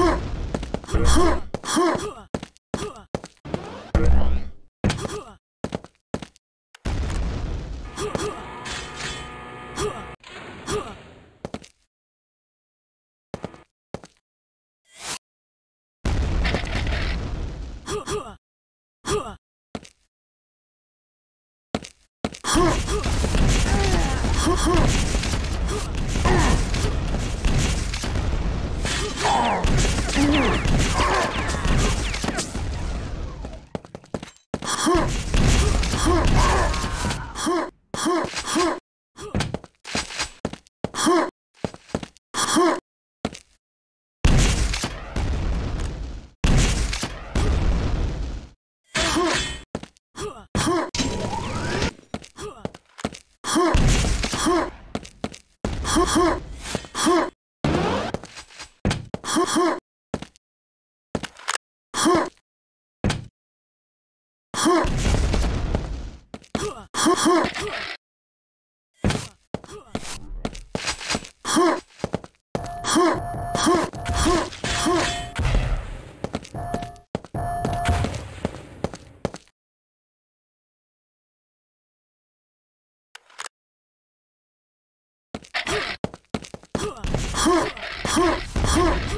哈哈哈哈 Huh! はっは。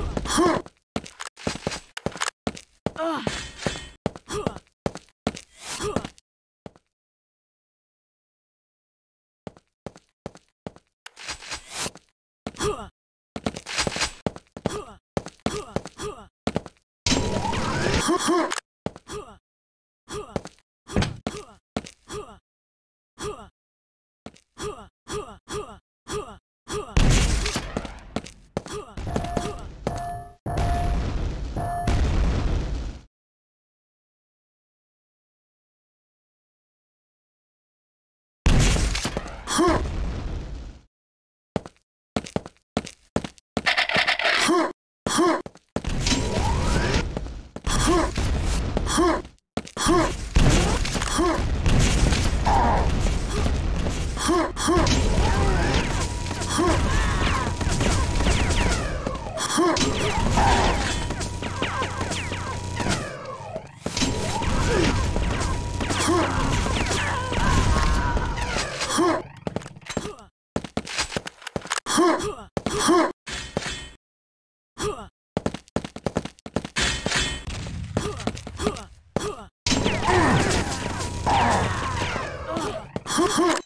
Huh!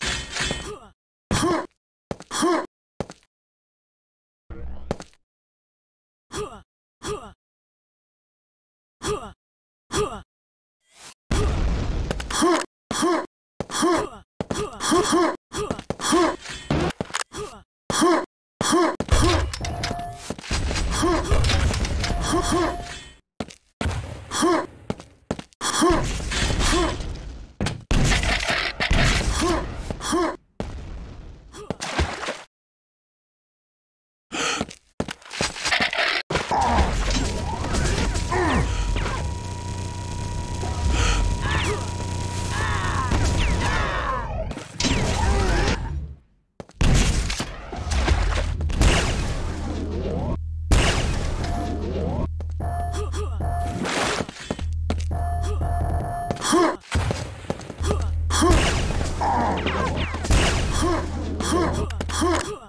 Huh!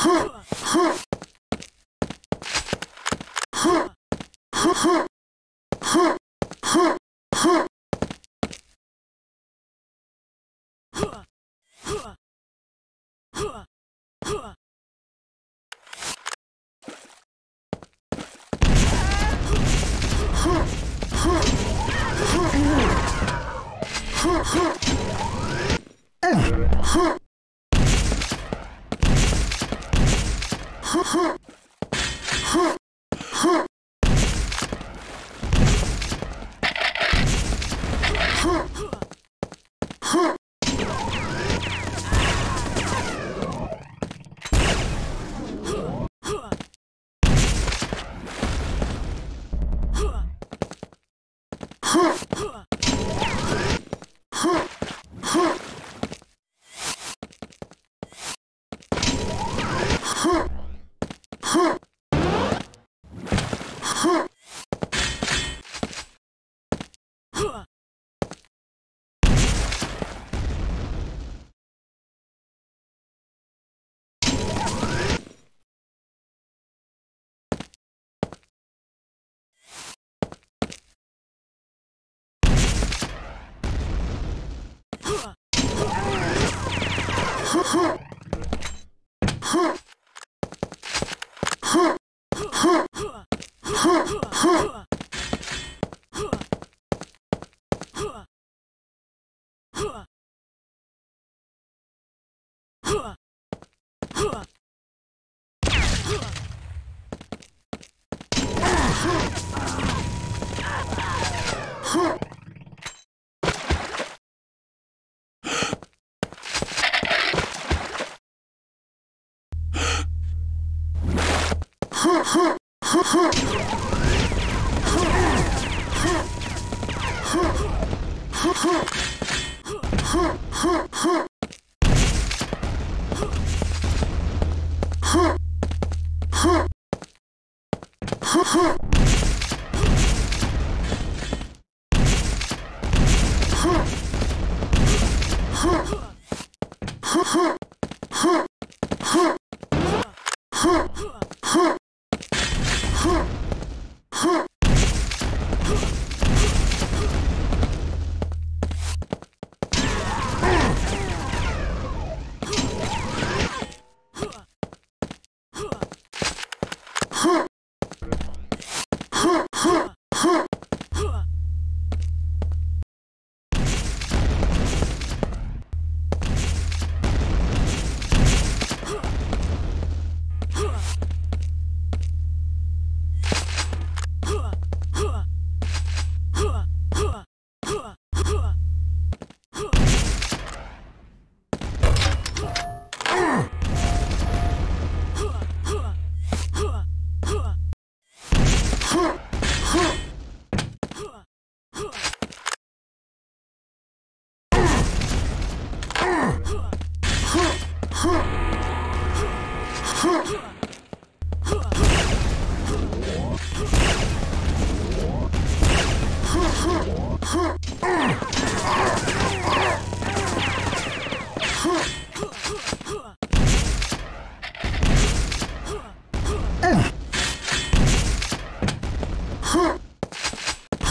Huh! Huh! huh, huh.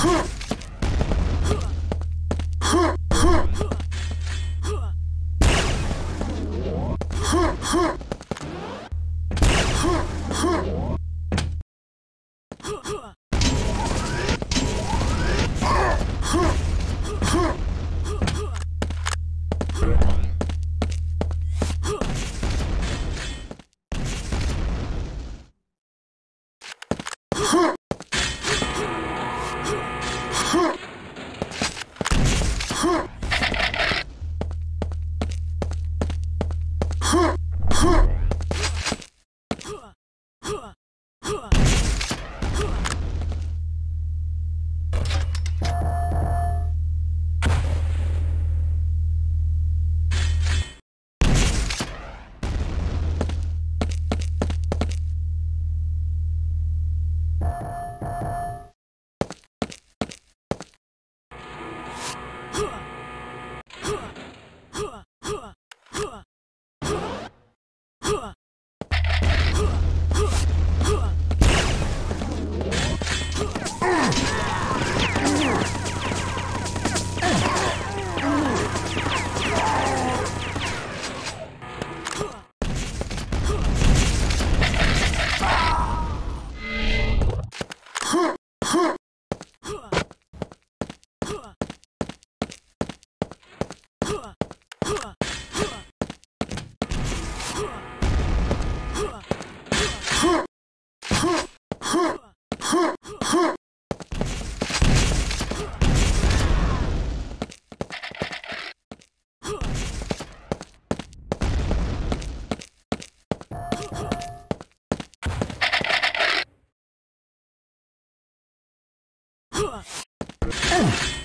Huh. Ten,